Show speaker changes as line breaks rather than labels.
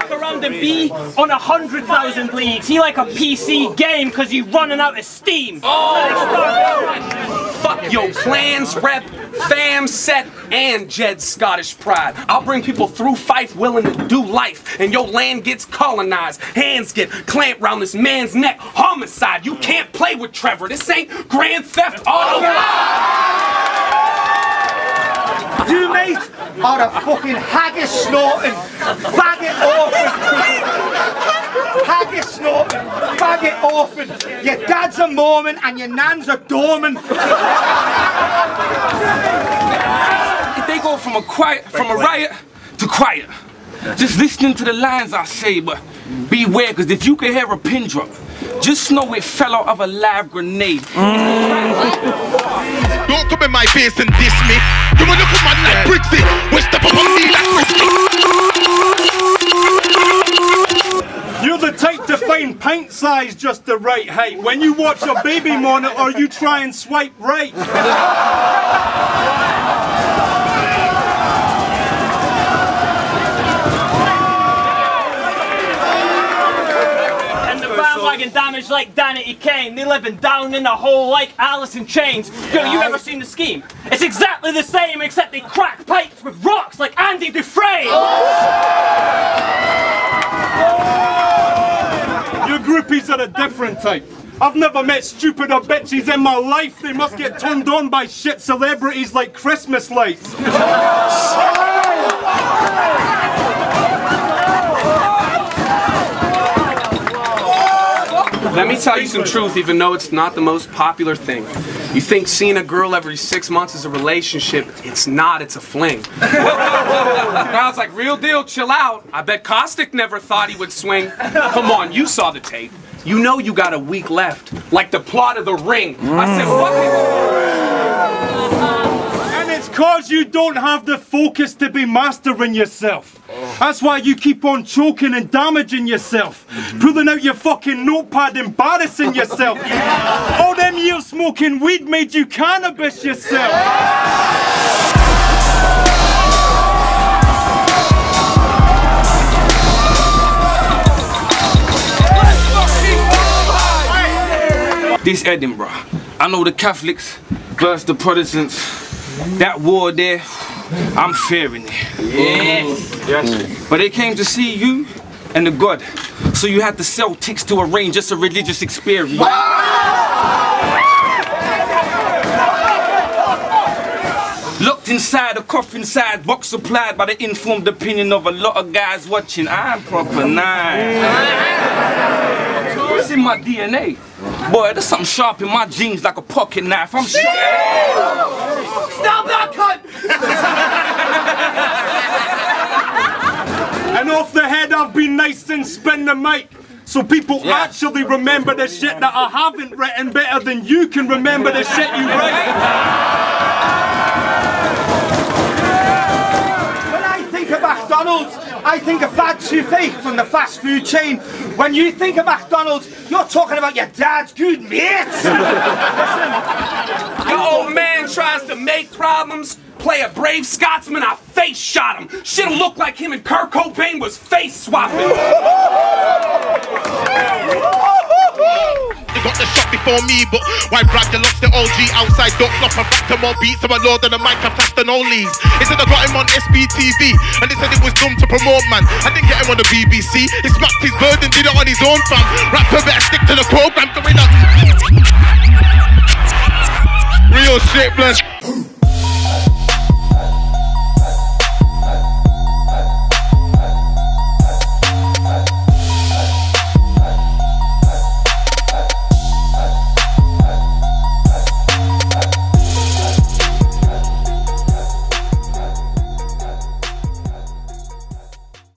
fuck around and be on a hundred thousand leagues. He like a PC game because you running out of steam. Oh.
Fuck your plans, rep, fam, set, and Jed Scottish pride. I'll bring people through Fife willing to do life, and your land gets colonized. Hands get clamped round this man's neck. Homicide. You can't play with Trevor. This ain't Grand Theft Auto.
You, mate, are a fucking haggis snorting, faggot orphan. haggis snorting, faggot orphan. Your dad's a Mormon and your nan's a doorman.
They go from a quiet, from a riot to quiet. Just listening to the lines I say, but beware, because if you can hear a pin drop, just know it fell out of a live grenade. Mm.
Don't come in my face and diss me. You wanna look at man like Brixie. We step up on me like Risky.
You're the type to find pint size just the right height. When you watch a baby monitor, you try and swipe right.
And the bandwagon damage like Danity Kane. They living down in the hole like Alice in Chains. Yo, you ever seen the scheme? It's exactly the same except they crack pipes with rocks like Andy Dufresne.
Your groupies are a different type. I've never met stupider bitches in my life. They must get turned on by shit celebrities like Christmas lights.
Let me tell you some truth, even though it's not the most popular thing. You think seeing a girl every six months is a relationship. It's not, it's a fling. Crowd's like, real deal, chill out. I bet Caustic never thought he would swing. Come on, you saw the tape. You know you got a week left. Like the plot of the ring. I said,
And it's cause you don't have the focus to be mastering yourself. Oh. That's why you keep on choking and damaging yourself. Mm-hmm. Pulling out your fucking notepad, embarrassing yourself. All them years smoking weed made you cannabis yourself.
This Edinburgh. I know the Catholics versus the Protestants. That war there, I'm fearing it. Yes. yes. But they came to see you and the God. So you had to sell ticks to arrange just a religious experience. Locked inside a coffin size box supplied by the informed opinion of a lot of guys watching. I'm proper nice. It's in my DNA. Boy, there's something sharp in my jeans like a pocket knife. I'm sure.
Stop that cunt!
And off the head, I've been nice and spin the mic. So people
Yeah.
actually remember the shit that I haven't written better than you can remember the shit you write.
When I think of McDonald's, I think of bad toothache from the fast food chain. When you think of McDonald's, you're talking about your dad's good mates.
Your make problems, play a brave Scotsman, I face shot him. Shit'll look like him and Kurt Cobain was face swapping.
They got the shot before me, but why brag? You lost the OG outside, don't flop and back to more beats. I'm a lord on the mic, I'm faster, no leads. Instead, I got him on SBTV, and they said it was dumb to promote, man. I didn't get him on the BBC. He smacked his bird and did it on his own, fam. Rapper better stick to the program, going on. Real shit, blood.